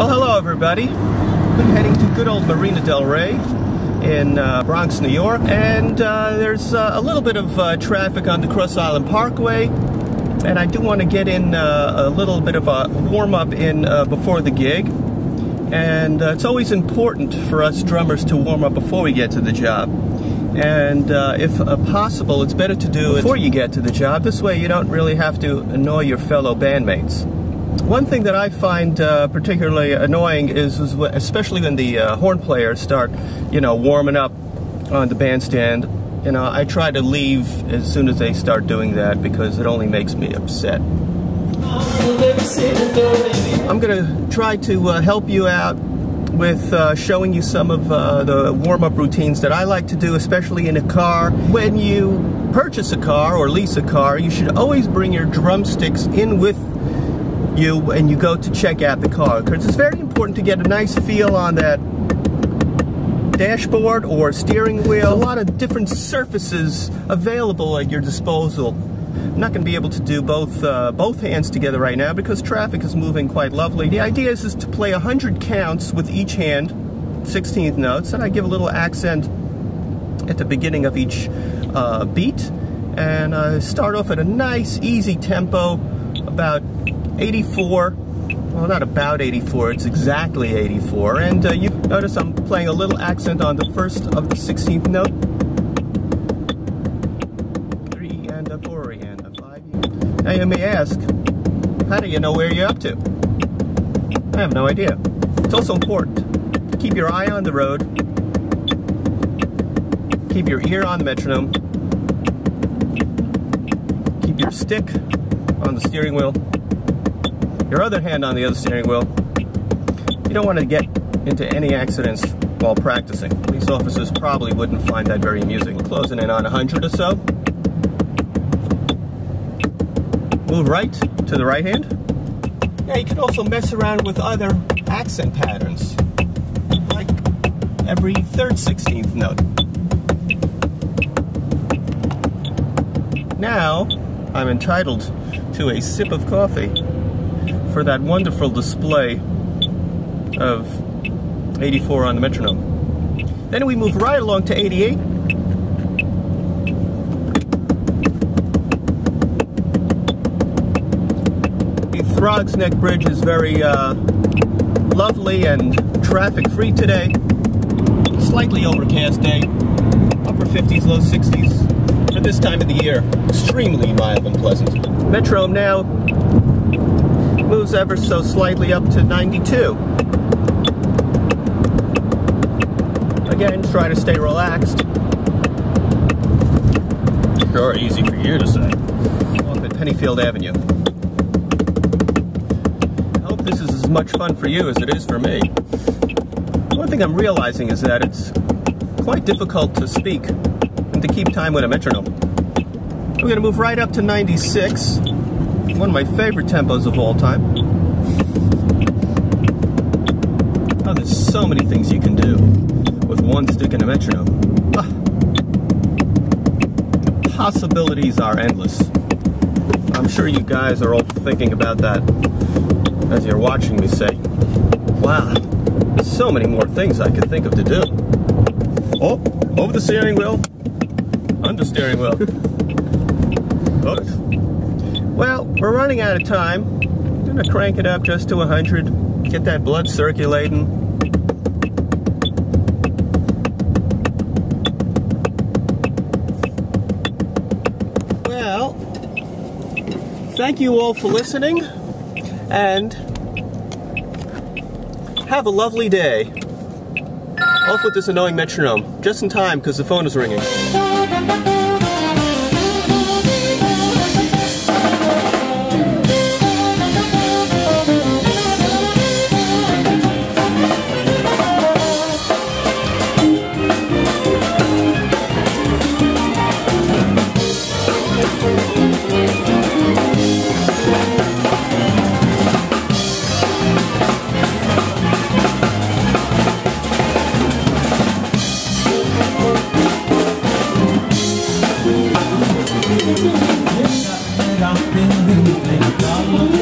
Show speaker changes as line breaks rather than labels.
Well, hello everybody. I'm heading to good old Marina Del Rey in uh, Bronx, New York, and uh, there's uh, a little bit of uh, traffic on the Cross Island Parkway, and I do want to get in uh, a little bit of a warm-up in uh, before the gig. And it's always important for us drummers to warm up before we get to the job. And if possible, it's better to do it before you get to the job. This way you don't really have to annoy your fellow bandmates. One thing that I find uh, particularly annoying is, is, especially when the uh, horn players start, you know, warming up on the bandstand. You know, I try to leave as soon as they start doing that because it only makes me upset. I'm going to try to uh, help you out with uh, showing you some of uh, the warm-up routines that I like to do, especially in a car. When you purchase a car or lease a car, you should always bring your drumsticks in with you and you go to check out the car because it's very important to get a nice feel on that dashboard or steering wheel. There's a lot of different surfaces available at your disposal. I'm not going to be able to do both uh, both hands together right now because traffic is moving quite lovely. The idea is, is to play 100 counts with each hand, 16th notes, and I give a little accent at the beginning of each uh, beat. And I start off at a nice, easy tempo, about 84. Well, not about 84, it's exactly 84. And uh, you notice I'm playing a little accent on the first of the 16th note. Three and a four and a five. Now you may ask, how do you know where you're up to? I have no idea. It's also important to keep your eye on the road, keep your ear on the metronome, keep your stick on the steering wheel, your other hand on the other steering wheel. You don't want to get into any accidents while practicing. Police officers probably wouldn't find that very amusing. Closing in on 100 or so. Move right to the right hand. Now you can also mess around with other accent patterns, like every third 16th note. Now, I'm entitled to a sip of coffee for that wonderful display of 84 on the metronome. Then we move right along to 88. The Throgs Neck Bridge is very uh, lovely and traffic-free today. Slightly overcast day, upper 50s, low 60s. For this time of the year, extremely mild and pleasant. Metronome now moves ever so slightly up to 92. Again, try to stay relaxed. Sure, easy for you to say. Off at Pennyfield Avenue. I hope this is as much fun for you as it is for me. One thing I'm realizing is that it's quite difficult to speak and to keep time with a metronome. We're going to move right up to 96 one of my favorite tempos of all time. Oh, there's so many things you can do with one stick and a metronome. Ah. Possibilities are endless. I'm sure you guys are all thinking about that as you're watching me say, wow, there's so many more things I could think of to do. Oh, over the steering wheel, under steering wheel. Oops. Well, we're running out of time. I'm gonna crank it up just to 100, get that blood circulating. Well, thank you all for listening, and have a lovely day. Off with this annoying metronome, just in time because the phone is ringing. Calma.